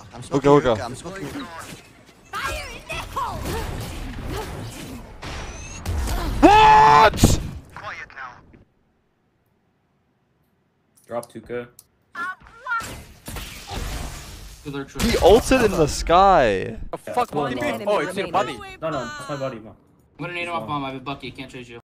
Fuck. I'm smoking Hookah, hookah. hookah. I'm smoking Fire in the hole. What? Quiet now. Drop Tuka. He ulted in the sky. Oh, fuck, yeah, one enemy Oh, it's your body. No, no, it's my body, man. I'm gonna need him up bomb. I have a bucket. Can't chase you.